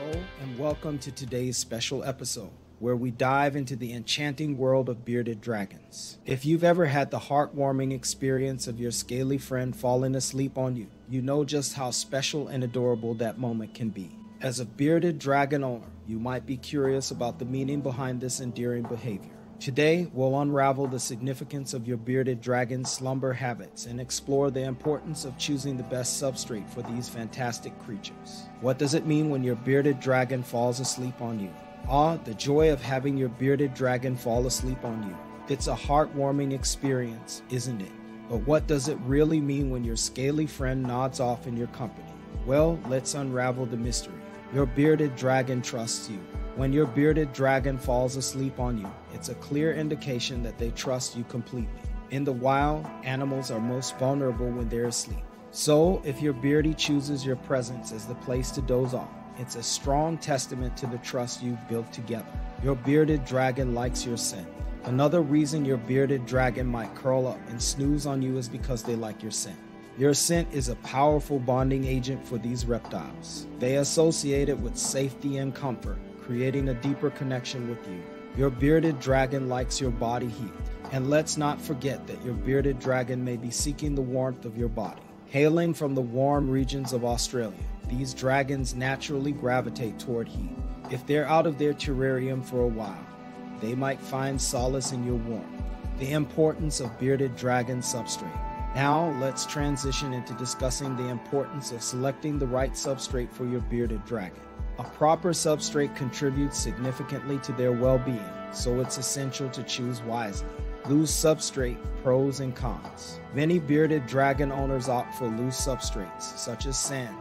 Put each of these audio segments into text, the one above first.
Hello, and welcome to today's special episode where we dive into the enchanting world of bearded dragons. If you've ever had the heartwarming experience of your scaly friend falling asleep on you, you know just how special and adorable that moment can be. As a bearded dragon owner, you might be curious about the meaning behind this endearing behavior. Today, we'll unravel the significance of your bearded dragon's slumber habits and explore the importance of choosing the best substrate for these fantastic creatures. What does it mean when your bearded dragon falls asleep on you? Ah, the joy of having your bearded dragon fall asleep on you. It's a heartwarming experience, isn't it? But what does it really mean when your scaly friend nods off in your company? Well, let's unravel the mystery. Your bearded dragon trusts you. When your bearded dragon falls asleep on you, it's a clear indication that they trust you completely. In the wild, animals are most vulnerable when they're asleep. So, if your beardie chooses your presence as the place to doze off, it's a strong testament to the trust you've built together. Your bearded dragon likes your scent. Another reason your bearded dragon might curl up and snooze on you is because they like your scent. Your scent is a powerful bonding agent for these reptiles. They associate it with safety and comfort, creating a deeper connection with you. Your bearded dragon likes your body heat. And let's not forget that your bearded dragon may be seeking the warmth of your body. Hailing from the warm regions of Australia, these dragons naturally gravitate toward heat. If they're out of their terrarium for a while, they might find solace in your warmth. The importance of bearded dragon substrate. Now, let's transition into discussing the importance of selecting the right substrate for your bearded dragon. A proper substrate contributes significantly to their well being, so it's essential to choose wisely. Loose substrate, pros and cons. Many bearded dragon owners opt for loose substrates, such as sand,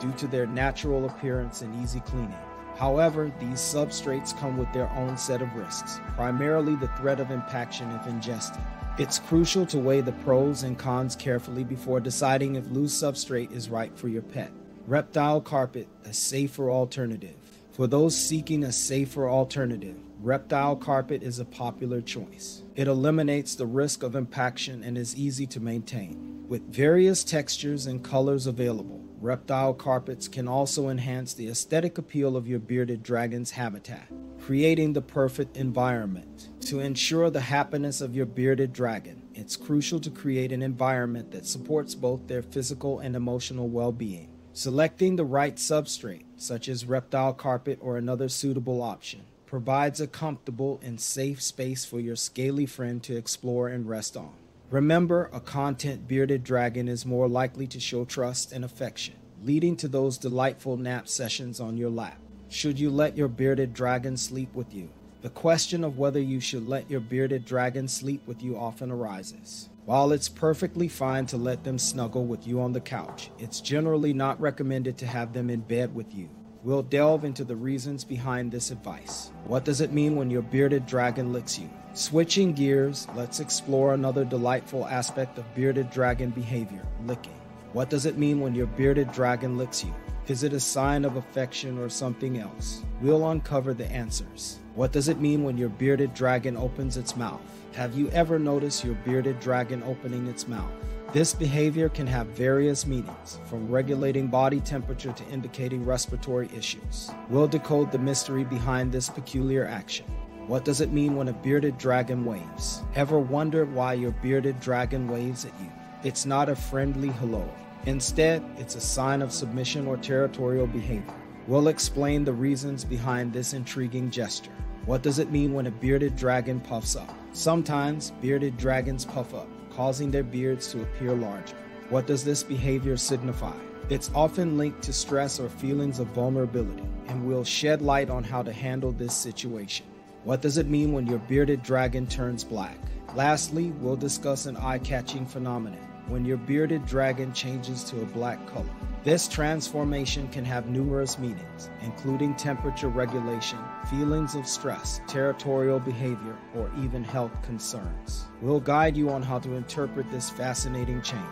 due to their natural appearance and easy cleaning. However, these substrates come with their own set of risks, primarily the threat of impaction if ingested. It's crucial to weigh the pros and cons carefully before deciding if loose substrate is right for your pet. Reptile carpet, a safer alternative. For those seeking a safer alternative, reptile carpet is a popular choice. It eliminates the risk of impaction and is easy to maintain. With various textures and colors available, reptile carpets can also enhance the aesthetic appeal of your bearded dragon's habitat, creating the perfect environment. To ensure the happiness of your bearded dragon, it's crucial to create an environment that supports both their physical and emotional well being. Selecting the right substrate, such as reptile carpet or another suitable option, provides a comfortable and safe space for your scaly friend to explore and rest on. Remember, a content bearded dragon is more likely to show trust and affection, leading to those delightful nap sessions on your lap. Should you let your bearded dragon sleep with you? The question of whether you should let your bearded dragon sleep with you often arises. While it's perfectly fine to let them snuggle with you on the couch, it's generally not recommended to have them in bed with you. We'll delve into the reasons behind this advice. What does it mean when your bearded dragon licks you? Switching gears, let's explore another delightful aspect of bearded dragon behavior licking. What does it mean when your bearded dragon licks you? Is it a sign of affection or something else? We'll uncover the answers. What does it mean when your bearded dragon opens its mouth? Have you ever noticed your bearded dragon opening its mouth? This behavior can have various meanings, from regulating body temperature to indicating respiratory issues. We'll decode the mystery behind this peculiar action. What does it mean when a bearded dragon waves? Ever wondered why your bearded dragon waves at you? It's not a friendly hello. Instead, it's a sign of submission or territorial behavior. We'll explain the reasons behind this intriguing gesture. What does it mean when a bearded dragon puffs up? Sometimes bearded dragons puff up, causing their beards to appear larger. What does this behavior signify? It's often linked to stress or feelings of vulnerability, and we'll shed light on how to handle this situation. What does it mean when your bearded dragon turns black? Lastly, we'll discuss an eye catching phenomenon when your bearded dragon changes to a black color. This transformation can have numerous meanings, including temperature regulation, feelings of stress, territorial behavior, or even health concerns. We'll guide you on how to interpret this fascinating change.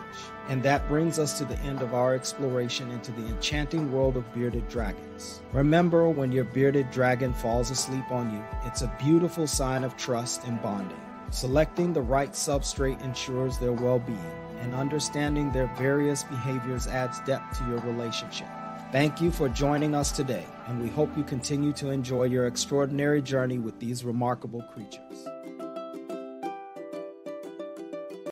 And that brings us to the end of our exploration into the enchanting world of bearded dragons. Remember, when your bearded dragon falls asleep on you, it's a beautiful sign of trust and bonding. Selecting the right substrate ensures their well being and understanding their various behaviors adds depth to your relationship. Thank you for joining us today. and we hope you continue to enjoy your extraordinary journey with these remarkable creatures.